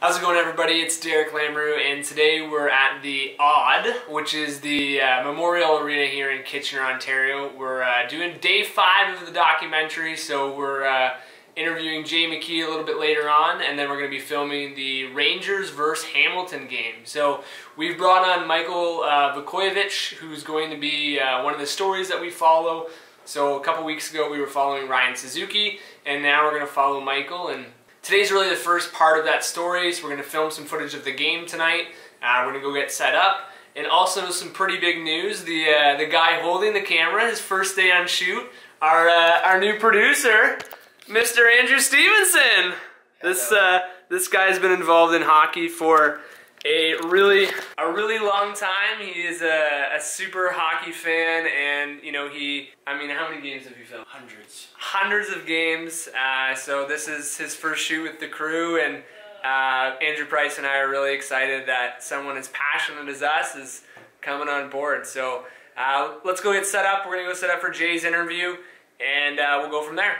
How's it going everybody? It's Derek Lamoureux and today we're at the Aud, which is the uh, Memorial Arena here in Kitchener, Ontario. We're uh, doing day five of the documentary, so we're uh, interviewing Jay McKee a little bit later on, and then we're going to be filming the Rangers versus Hamilton game. So we've brought on Michael uh, Vukojevic, who's going to be uh, one of the stories that we follow. So a couple weeks ago we were following Ryan Suzuki, and now we're going to follow Michael and Today's really the first part of that story, so we're going to film some footage of the game tonight. Uh, we're going to go get set up. And also some pretty big news, the uh, the guy holding the camera, his first day on shoot, our, uh, our new producer, Mr. Andrew Stephenson. This, uh, this guy's been involved in hockey for a really a really long time. He is a, a, super hockey fan, and you know he. I mean, how many games have you filmed? Hundreds. Hundreds of games. Uh, so this is his first shoot with the crew, and uh, Andrew Price and I are really excited that someone as passionate as us is coming on board. So uh, let's go get set up. We're gonna go set up for Jay's interview, and uh, we'll go from there.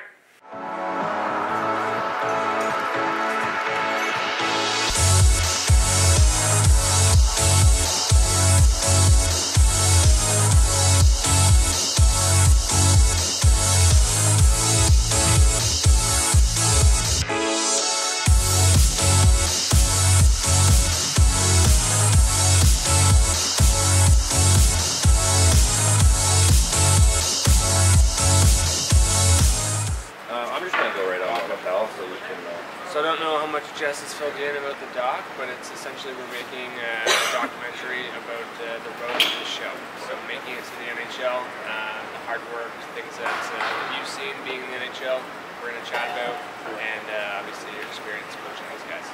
So I don't know how much Jess has filled in about the doc, but it's essentially we're making a documentary about uh, the road to the show. So making it to the NHL, uh, the hard work, things that uh, you've seen being in the NHL, we're going to chat about, and uh, obviously your experience coaching those guys.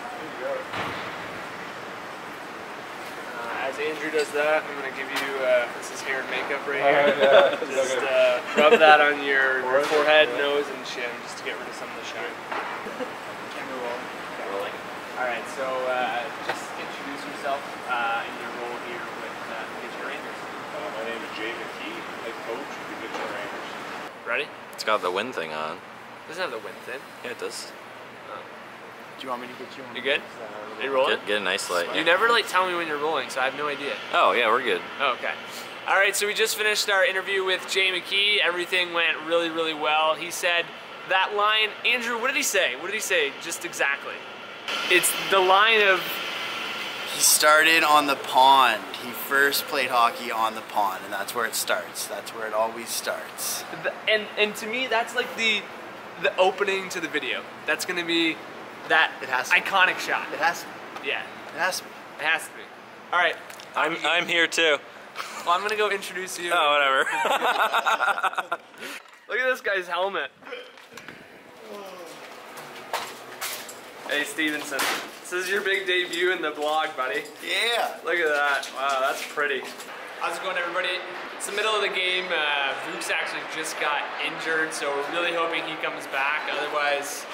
Uh, as Andrew does that, I'm going to give you, uh, this is hair and makeup right here. yeah. just rub that on your forehead, nose, and chin just to get rid of some of the shine. All right, so uh, just introduce yourself uh, and your role here with uh, the Kitchener Rangers. Uh, my name is Jay McKee, head coach of the Kitchener Rangers. Ready? It's got the wind thing on. Doesn't have the wind thing. Yeah, it does. Do you want me to get you on? You good? Are you rolling? Get, get a nice light. You never like tell me when you're rolling, so I have no idea. Oh yeah, we're good. Oh, okay. All right, so we just finished our interview with Jay McKee. Everything went really, really well. He said that line, Andrew, what did he say? What did he say? Just exactly. It's the line of. He started on the pond. He first played hockey on the pond, and that's where it starts. That's where it always starts. And and to me, that's like the the opening to the video. That's gonna be that It has to iconic shot. It has to. Yeah, It has to be. it has to be. All right. I'm I'm here too. Well, I'm gonna go introduce you. Oh whatever. Look at this guy's helmet. Hey Stephenson, this is your big debut in the blog, buddy. Yeah. Look at that. Wow, that's pretty. How's it going, everybody? It's the middle of the game. Uh, Vukes actually just got injured, so we're really hoping he comes back. Otherwise,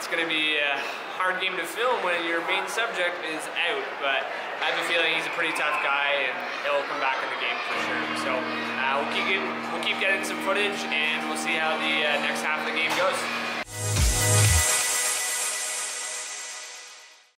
it's going to be a hard game to film when your main subject is out. But I have a feeling he's a pretty tough guy, and he'll come back in the game for sure. So uh, we'll keep getting, we'll keep getting some footage, and we'll see how the uh, next half of the game goes.